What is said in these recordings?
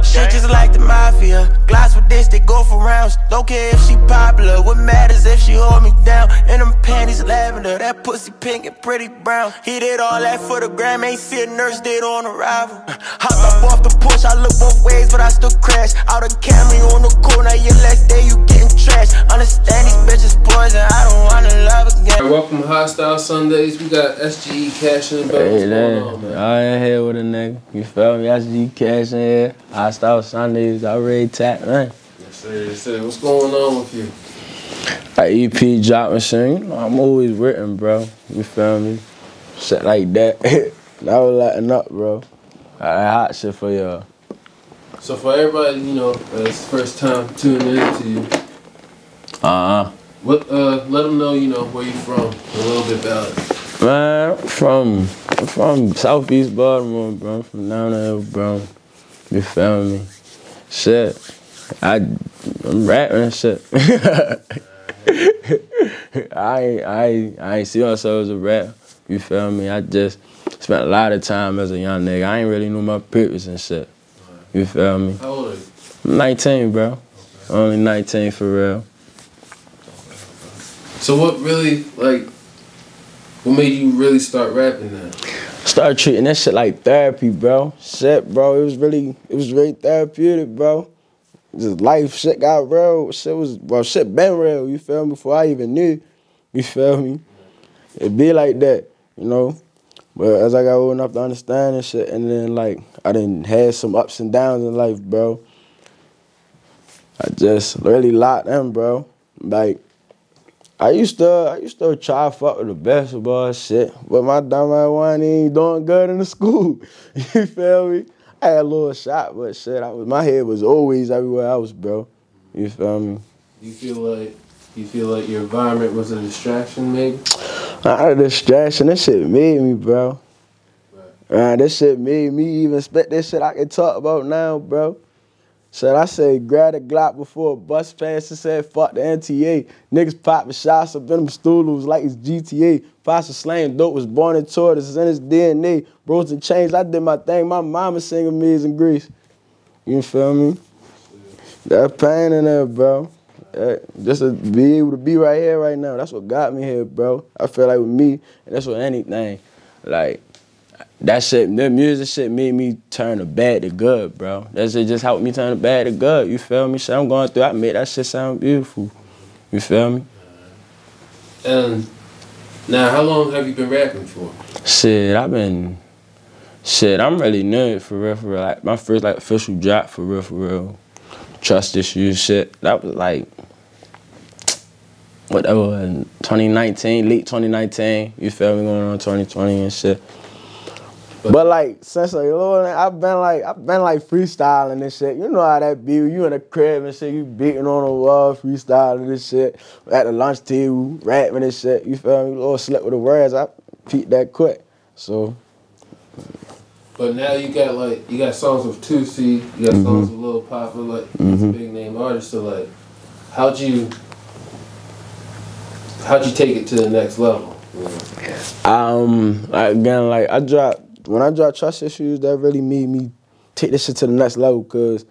down. Shit just like the mafia. Glass with this, they go for rounds. Don't care if she popular. What matters if she hold me down? And them panties lavender, that pussy pink and pretty brown. He did all that for the gram, ain't see a nurse did on arrival. Hopped up off the push, I look both ways, but I still crash. Out of Camry on the corner, your last day you getting trash. Understand these bitches poison, I don't wanna love again. Alright, welcome to High Style Sundays. We got SGE Kash in the back. Hey, What's man. going on, man? I ain't here with a nigga. You feel me? SG Kash in here. I start Sundays. I already tap, man. Yes, sir, yes, sir. What's going on with you? Like EP drop machine. You know, I'm always written, bro. You feel me? Shit like that. that was letting up, bro. That hot shit for y'all. So for everybody, you know, that's first time tuning in to you, Uh-huh. what uh let them know, you know, where you from, a little bit about it. Man, I'm from I'm from Southeast Baltimore, bro. I'm from down there, bro. You feel me? Shit. I I'm rapping and shit. I I ain't I ain't see myself as a rap. You feel me? I just spent a lot of time as a young nigga. I ain't really knew my purpose and shit. You feel me? How old are you? I'm 19, bro. Only 19 for real. So what really like what made you really start rapping then? Started treating that shit like therapy, bro. Shit, bro. It was really, it was really therapeutic, bro. Just life shit got real. Shit was, well, shit been real. You feel me? Before I even knew. You feel me? It be like that, you know. But as I got old enough to understand and shit, and then like I didn't had some ups and downs in life, bro. I just really locked in, bro. Like I used to I used to try to fuck with the basketball shit, but my dumb ass one ain't doing good in the school. you feel me? I had a little shot, but shit, I was my head was always everywhere else, bro. You feel me? You feel like you feel like your environment was a distraction maybe? Not a distraction. This shit made me, bro. Right. Uh, that shit made me even spit this shit I can talk about now, bro. Said I said grab a Glock before a bus passed and said fuck the MTA. Niggas popping shots up in them stools like it's GTA. Pastor slang dope was born in tortoise, it's in his DNA. Bros and chains, I did my thing. My mama sing Amazing Grace. You feel me? That pain in there, bro. That- just to be able to be right here right now, that's what got me here, bro. I feel like with me, and that's with anything. Like, that shit, that music shit made me turn the bad to good, bro. That shit just helped me turn the bad to good. You feel me? Shit I'm going through, I made that shit sound beautiful. You feel me? And now how long have you been rapping for? Shit, I've been, shit, I'm really new for real, for real. Like, my first, like, official drop for real, for real. Trust issues shit. That was like, whatever, 2019, late 2019. You feel me? Going on 2020 and shit. But like since like Lord, I've been like I've been like freestyling and shit. You know how that be. You in the crib and shit. You beating on the wall, freestyling this shit at the lunch table, rapping and shit. You feel me? Little slip with the words. I peep that quick. So But now you got like you got songs with Tusi, you got songs with Lil Poppa, like these big name artists. So like, how'd you how'd you take it to the next level? um I again like I dropped when I dropped trust issues. That really made me take this shit to the next level. Cause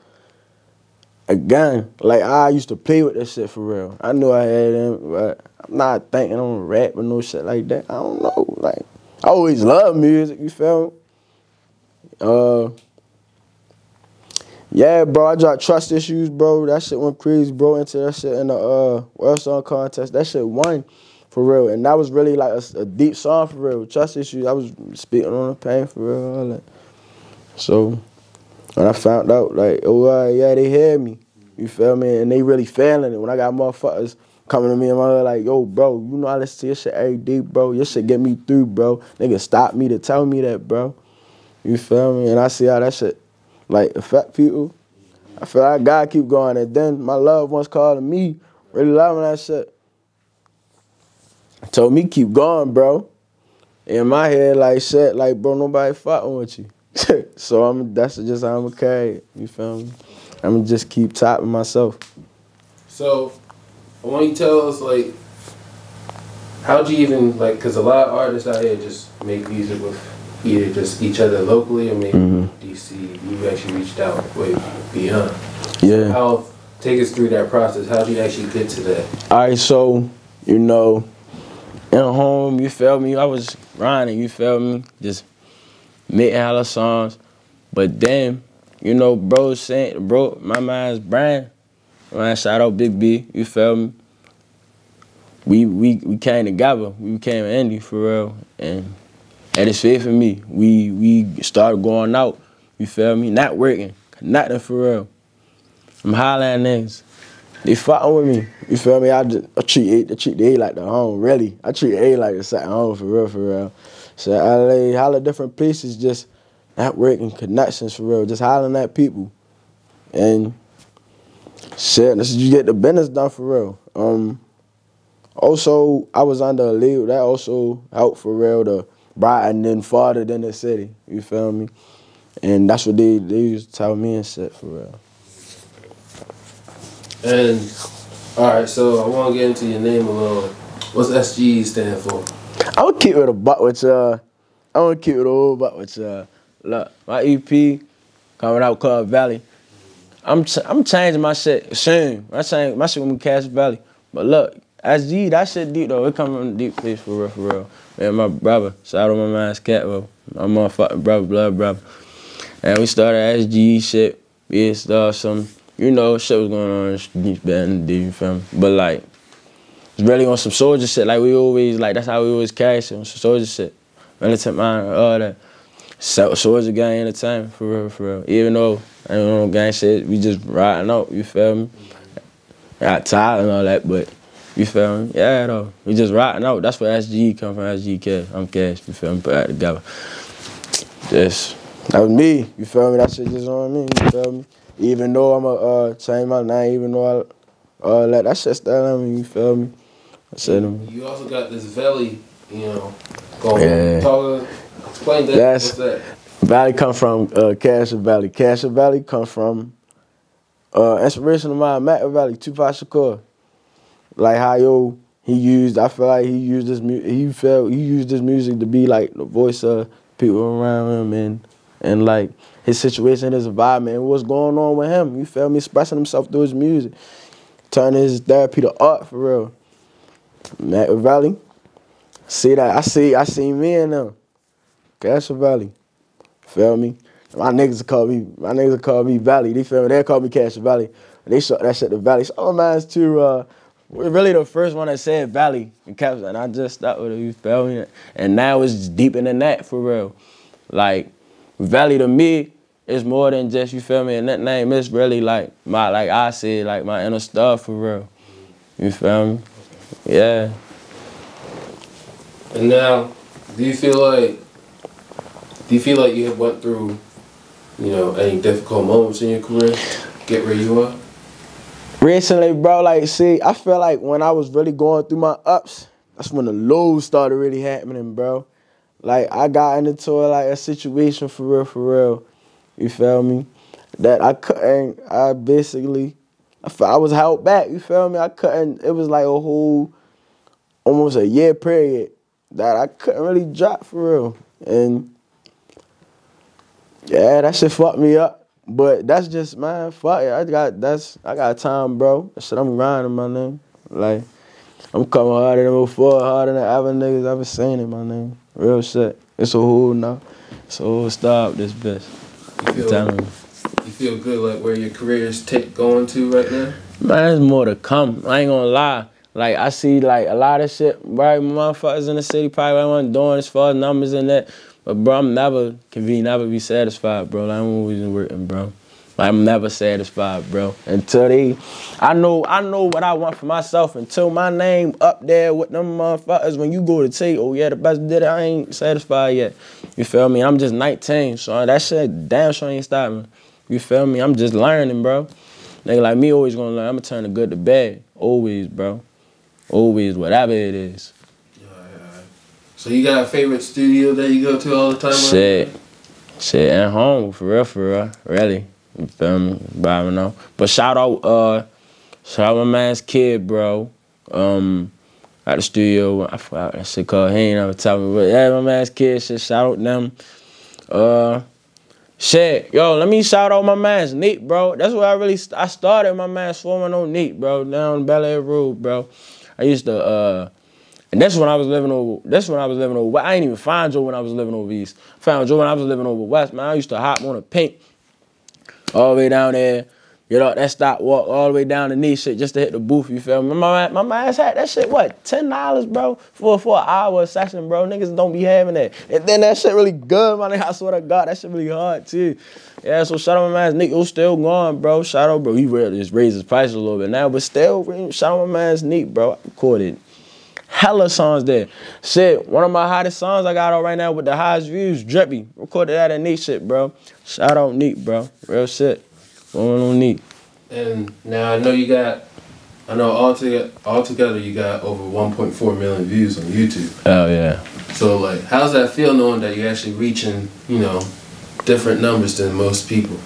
again, like I used to play with this shit for real. I knew I had them, but I'm not thinking gonna rap or no shit like that. I don't know. Like I always love music. You feel me? Uh. Yeah, bro, I dropped trust issues, bro. That shit went crazy, bro. Into that shit in the uh World Song Contest. That shit won for real. And that was really like a, a deep song for real. Trust issues, I was speaking on the pain for real. So when I found out, like, oh, uh, yeah, they hear me. You feel me? And they really feeling it. When I got motherfuckers coming to me and my like, yo, bro, you know I listen to your shit every day, bro. Your shit get me through, bro. Nigga stop me to tell me that, bro. You feel me? And I see how that shit, like, affect people. I feel like gotta keep going. And then my loved ones calling me, really loving that shit. Told me keep going, bro. In my head, like shit, like bro, nobody fucking with you. so I'm that's just how I'm gonna. You feel me? I'm just keep topping myself. So, I want you to tell us like, how'd you even like? Cause a lot of artists out here just make music with either just each other locally or maybe Mhm. DC, you actually reached out way beyond. Yeah. How take us through that process? How do you actually get to that? All right, so you know, in home, you feel me? I was grinding, you feel me? Just making hella songs, but then, you know, bro, saying, bro, my man's Brian, man, shout out Big B, you feel me? We we we came together, we became indie for real, and at his faith for me, we we started going out, you feel me? Not working, nothing for real. I'm hollering niggas. They fucking with me. You feel me? I, just, I treat A, I treat the A like the home, really. I treat A like the second home for real, for real. So LA, holler different places, just networking, connections for real, just hollering at people. And shit, this is you get the business done for real. Um, also, I was under a league that also helped for real to brighten and farther than the city. You feel me? And that's what they they used to tell me and shit for real. And all right, so I want to get into your name a little. What's SGE stand for? I'm gonna keep it a buck with uh I'm gonna keep it all buck with uh look my EP coming out called Valley. I'm ch- I'm changing my shit soon. I change my shit gonna Kash Valley. But look, SG that shit deep though. It come from deep place for real for real. Man, my brother, shout out my man's cat, bro. My motherfucking brother, blood brother. And we started SG shit. We stuff some you know shit was going on in the streets back in the day, you feel me? But like it's really on some soldier shit. Like we always like that's how we always shit on some soldier shit. Militant mind, all that. So, soldier gang entertainment for real, for real. Even though I don't know gang shit, we just riding out. You feel me? Got tired and all that, but you feel me? Yeah, though. We just riding out. That's where SG come from. SG Kash. I'm Kash. You feel me? Put that together. Just that was me. You feel me? That shit just on me. You feel me? Even though I'm a uh, change my name, even though I uh, let that shit still on me. You feel me? I said, um, You also got this Valley, you know, going. Yeah. Talk, explain that. That's- What's that? Valley come from uh, Kash Valley. Kash Valley come from uh, inspiration of mine, Makaveli, Tupac Shakur. Like how yo he used, I feel like he used this mu- he felt he used this music to be like the voice of people around him and and like his situation, his environment, and what's going on with him. You feel me? Expressing himself through his music, turning his therapy to art for real. Makaveli, see that? I see, I see me in them. Kash Valley. Feel me? My niggas call me, my niggas call me Valley. They feel me? They call me Kash Valley. They shot that shit to Valley. So all mine's too, uh, we're really the first one that said Valley and caps, and I just stuck with it, you feel me? And now it's deeper than that, for real. Like, Valley to me is more than just, you feel me? And that name is really like my, like I said, like my inner stuff, for real. You feel me? Yeah. And now, do you feel like, do you feel like you have went through, you know, any difficult moments in your career? Get where you are. Recently, bro, like, see, I feel like when I was really going through my ups, that's when the lows started really happening, bro. Like, I got into like a situation for real, for real. You feel me? That I couldn't, I basically, I, was held back, you feel me? I couldn't, it was like a whole, almost a year period that I couldn't really drop for real. And yeah, that shit fucked me up. But that's just man, fuck it. I got that's I got time, bro. That shit I'm grinding, my name. Like I'm coming harder than before, harder than ever niggas ever seen it, my name. Real shit. It's a whole now. It's a whole stop this bitch. You feel, you feel good like where your career is take going to right now. Man, there's more to come. I ain't gonna lie. Like I see like a lot of shit, right? Motherfuckers in the city probably wasn't doing as far as numbers and that. But bro, I'm never can be never be satisfied, bro. Like, I'm always working, bro. Like, I'm never satisfied, bro. Until they I know I know what I want for myself until my name up there with them motherfuckers when you go to take, oh yeah, the best did it, I ain't satisfied yet. You feel me? I'm just 19, so that shit damn sure ain't stopping. You feel me? I'm just learning, bro. Nigga like me always gonna learn. I'ma turn the good to bad. Always, bro. Always, whatever it is. So you got a favorite studio that you go to all the time? right Shit. Shit at home, for real, for real. Really. Feel me? But shout out, uh, shout out my man's kid, bro. Um, at the studio. I forgot that shit called. He ain't never tell me, but yeah, my man's kid. Shit, shout out them. Uh, Shit, yo, let me shout out my man's Neat, bro. That's where I really I started my man's forming on Neat, bro, down Bel Air Road, bro. I used to uh and that's when I was living over that's when I was living over I ain't even find Joe when I was living over east. Found Joe when I was living over west, man. I used to hop on a pink all the way down there. Get up that stop, walk all the way down the knee shit just to hit the booth, you feel me? My, my, my ass had that shit, what, $10, bro? For, for an hour session, bro. Niggas don't be having that. And then that shit really good, my nigga. I swear to God, that shit really hard, too. Yeah, so shout out my man's Nick. Who's still going, bro. Shout out, bro. He really just raised his price a little bit now, but still, shout out my man's Nick, bro. I recorded hella songs there. Shit, one of my hottest songs I got on right now with the highest views, Drippy. Recorded that at Neat shit, bro. Shout out Neat, bro. Real shit. Going on Neat. And now I know you got, I know altogether, altogether you got over 1.4 million views on YouTube. Oh yeah. So like, how's that feel knowing that you're actually reaching, you know, different numbers than most people?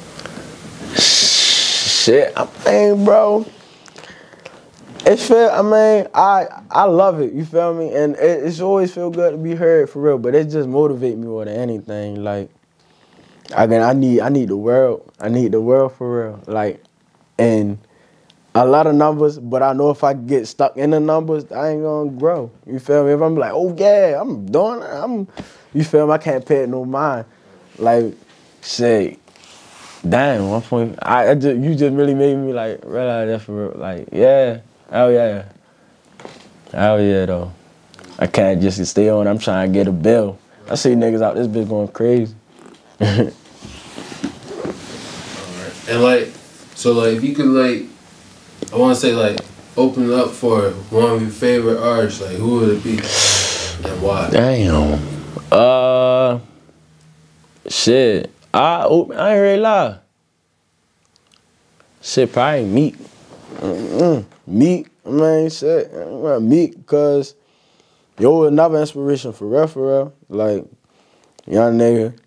Shit, I'm mean, bro. It feel, I mean, I I love it. You feel me? And it, it's always feel good to be heard for real. But it just motivate me more than anything. Like, again, I need I need the world. I need the world for real. Like, and a lot of numbers, but I know if I get stuck in the numbers, I ain't gonna grow. You feel me? If I'm like, oh yeah, I'm doing it, I'm you feel me? I can't pay it no mind. Like, say, damn, one point I, I just you just really made me like realize that for real. Like, yeah, oh yeah. Oh yeah though. I can't just stay on, I'm trying to get a bill. I see niggas out this bitch going crazy. And like, so like, if you could like, I want to say like, open it up for one of your favorite artists, like who would it be and why? Damn. Uh, shit. I open I ain't really lie. Shit, probably Meek. Mm-mm. Meek, man, shit. Meek, cause yo another inspiration for real, for real. Like young nigga.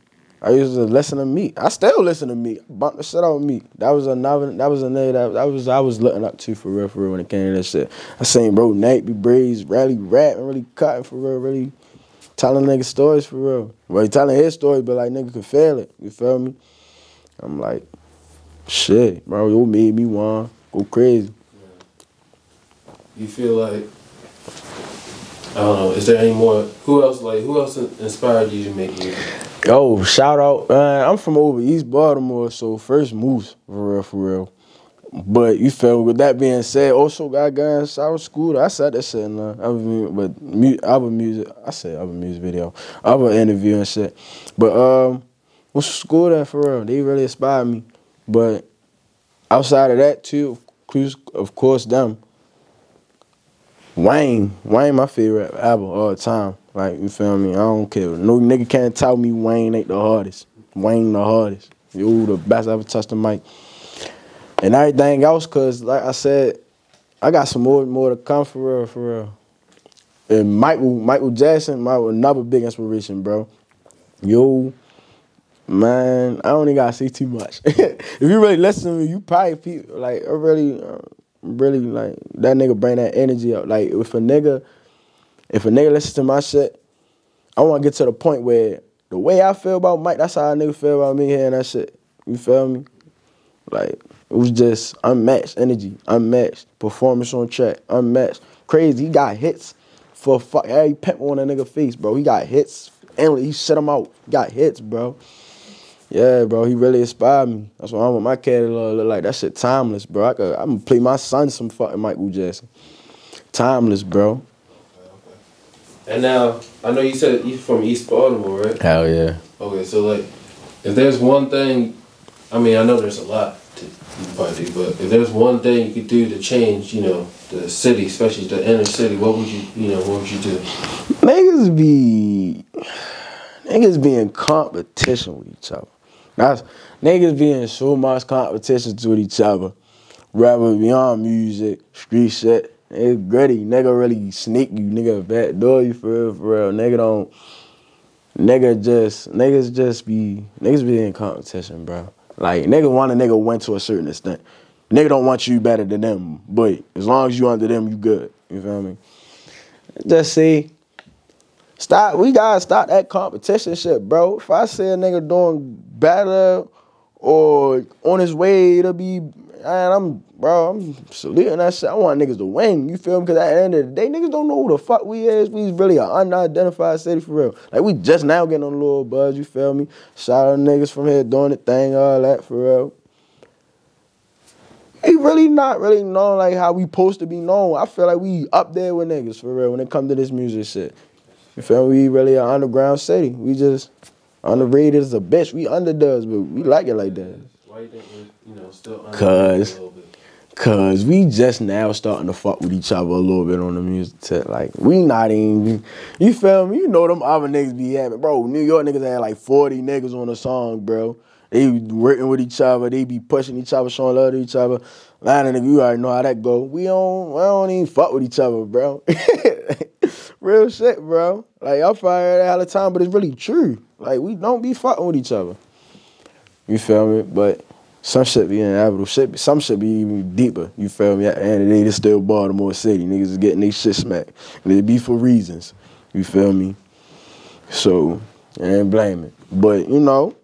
I used to listen to Meek. I still listen to Meek. Bump the shit out Meek. That was another. That was a nigga that, that was I was looking up to for real, for real when it came to that shit. I seen bro Nate be braids, really rapping, really cutting for real, really telling niggas stories for real. Well, he telling his story, but like nigga could feel it. You feel me? I'm like, shit, bro, you made me want go crazy. You feel like, I don't know, is there any more, who else, like, who else inspired you to make music? Yo, shout out. I'm from over East Baltimore, so first moose for real, for real. But you feel with that being said, also got guys South School. I said that shit in the other mu- but mu- other music. I said other music video, other interview and shit. But um, what's school that for real? They really inspired me. But outside of that too, of course them. Wayne, Wayne, my favorite album all the time. Like you feel me? I don't care. No nigga can't tell me Wayne ain't the hardest. Wayne the hardest. You the best I ever touched the mic. And everything else, cause like I said, I got some more more to come for real, for real. And Michael, Michael Jackson, my another big inspiration, bro. Yo, man, I don't even gotta say too much. if you really listen to me, you probably feel like I really, uh, really like that nigga bring that energy up. Like if a nigga, if a nigga listens to my shit, I want to get to the point where the way I feel about Mike, that's how a nigga feel about me here and that shit. You feel me? Like it was just unmatched energy, unmatched performance on track, unmatched. Crazy, he got hits for fuck every pimp on a nigga face, bro. He got hits and he shut him out. He got hits, bro. Yeah, bro, he really inspired me. That's why I want my catalog to look like. That shit timeless, bro. I could, I'm gonna play my son some fucking Michael Jackson. Timeless, bro. And now, I know you said you from East Baltimore, right? Hell yeah. Okay, so like, if there's one thing, I mean, I know there's a lot to probably do, but if there's one thing you could do to change, you know, the city, especially the inner city, what would you, you know, what would you do? Niggas be, niggas be in competition with each other. That's niggas be in so much competition with each other. Rather beyond music, street shit. It's gritty. Nigga really sneak you. Nigga backdoor you for real, for real. Nigga don't. Nigga just niggas just be niggas be in competition, bro. Like nigga want a nigga win to a certain extent. Nigga don't want you better than them, but as long as you under them, you good. You feel me? Just see. Stop. We gotta stop that competition shit, bro. If I see a nigga doing better or on his way to be. And I'm, bro, I'm saluting that shit. I want niggas to win. You feel me? Because at the end of the day, niggas don't know who the fuck we is. We really an unidentified city for real. Like we just now getting on a little buzz. You feel me? Shout out niggas from here doing the thing, all that for real. He really not really known like how we supposed to be known. I feel like we up there with niggas for real when it come to this music shit. You feel me? We really an underground city. We just underrated is a bitch. We underdoes, but we like it like that. Why you think we're, you know, still Cause- a little bit? Cause we just now starting to fuck with each other a little bit on the music tip. Like we not even, you feel me? You know them other niggas be having, bro. New York niggas had like forty niggas on a song, bro. They be working with each other. They be pushing each other, showing love to each other. Man, nigga, you already know how that go. We don't, we don't even fuck with each other, bro. Real shit, bro. Like y'all fire that all the time, but it's really true. Like we don't be fucking with each other. You feel me? But some shit be inevitable. Shit, be- some shit be even deeper. You feel me? At the end of the day, still Baltimore City. Niggas is getting they shit smacked. And it be for reasons. You feel me? So, I ain't blame it. But, you know,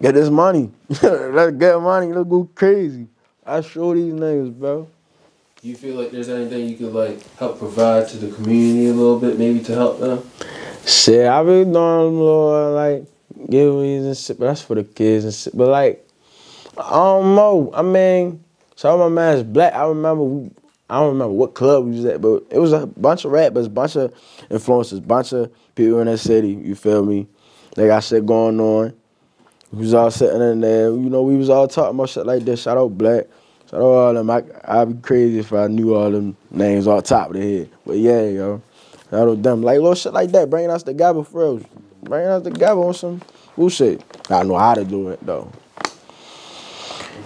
get this money. Let's get money. Let's go crazy. I show these niggas, bro. You feel like there's anything you could like help provide to the community a little bit, maybe to help them? Shit, I really don't know, like, giveaways and shit, but that's for the kids and shit. But, like, I don't know. I mean, so my man's black. I remember, I don't remember what club we was at, but it was a bunch of rappers, bunch of influencers, bunch of people in that city, you feel me? They got shit going on. We was all sitting in there, you know, we was all talking about shit like this. Shout out Black. Shout out all them. I, I'd be crazy if I knew all them names off top of the head. But yeah, yo. Out them. Like little shit like that, bringing us together for real. Bringing us together on some bullshit. I know how to do it though.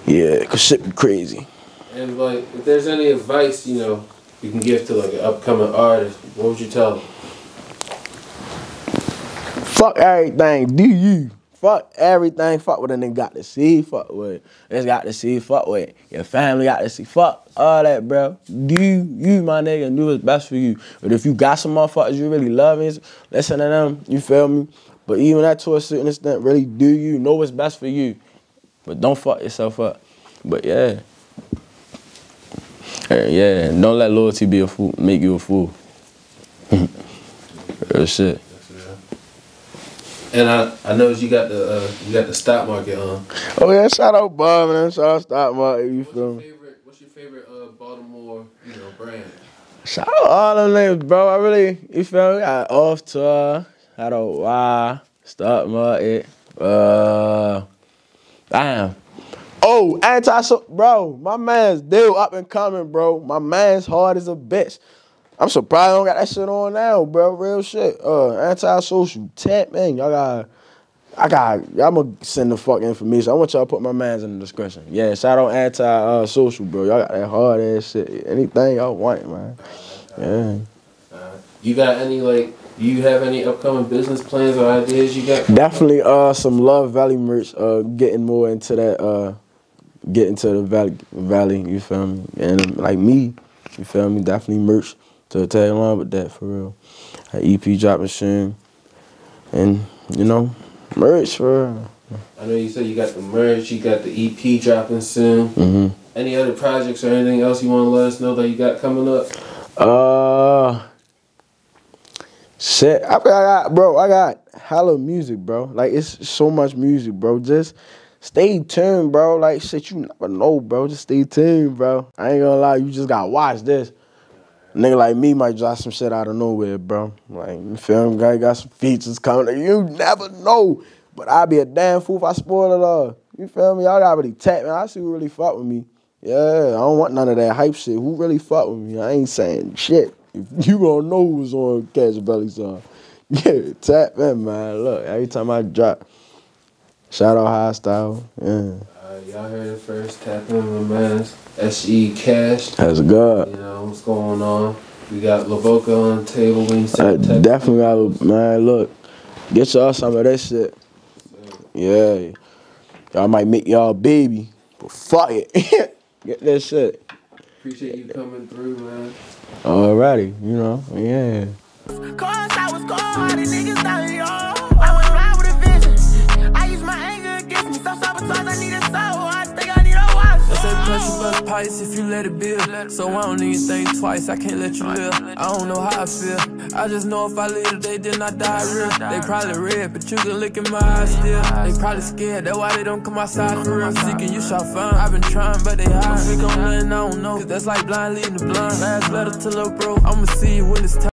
Yeah, cause shit be crazy. And like, if there's any advice, you know, you can give to like an upcoming artist, what would you tell them? Fuck everything. Do you? Fuck everything. Fuck what a nigga got to see. Fuck with. it's got to see. Fuck what your family got to see. Fuck all that, bro. Do you, my nigga, do what's best for you. But if you got some motherfuckers you really love, is listen to them. You feel me? But even that to a certain extent, really do you know what's best for you. But don't fuck yourself up. But yeah. Yeah, don't let loyalty be a fool, make you a fool. Real shit. And I, I know you got the uh, you got the stock market on. Oh yeah, shout out Bob man. Shout out Stock Market. You What's feel me? favorite? What's your favorite uh, Baltimore, you know, brand? Shout out all them names, bro. I really, you feel me? I off tour. Shout out Y, Stock Market. Uh, damn. Oh, anti so bro. My man's still up and coming, bro. My man's hard as a bitch. I'm surprised I don't got that shit on now, bro. Real shit. Uh, anti-social tap, man. Y'all got. I got. Y'all gonna send the fuck information. I want y'all to put my man's in the description. Yeah, shout out anti uh, social, bro. Y'all got that hard ass shit. Anything y'all want, man. Yeah. You got any like? Do you have any upcoming business plans or ideas you got? Definitely uh some Love Valley merch, uh getting more into that uh getting to the valley valley, you feel me? And like me, you feel me, definitely merch to tag along with that for real. Uh, EP dropping soon. And, you know, merch for real. I know you said you got the merch, you got the EP dropping soon. hmm Any other projects or anything else you want to let us know that you got coming up? Uh shit. I, I got bro, I got hella music, bro. Like it's so much music, bro. Just stay tuned, bro. Like shit, you never know, bro. Just stay tuned, bro. I ain't gonna lie, you just gotta watch this. Nigga like me might drop some shit out of nowhere, bro. Like, you feel me? Guy got some features coming. You never know. But I'd be a damn fool if I spoil it all. You feel me? Y'all gotta really tap me. I see who really fuck with me. Yeah, I don't want none of that hype shit. Who really fuck with me? I ain't saying shit. You gonna know who's on Catch Belly song. Yeah, tap in, man. Look, every time I drop, shout out High Style. Yeah. Y'all heard it first. Tap in my man's SGE Kash. That's good. You know what's going on. We got Lavoca on the table We you I said tech- definitely gotta, man, look, get y'all some of that shit. Yeah. Y'all might make y'all baby, but fuck it. get that shit. Appreciate you coming through, man. Alrighty, you know, yeah. Cause I was cold hearted, niggas not young. Plus pice if you let it build. So I don't even think twice, I can't let you live. I don't know how I feel. I just know if I live today, then I die real. They probably red, but you can look in my eyes still. They probably scared, that's why they don't come outside for real. Seeking you shot fine. I've been trying, but they hide. Don't think I'm nothing, I don't know. Cause that's like blind leading the blind. Last letter to little bro, I'ma see you when it's time.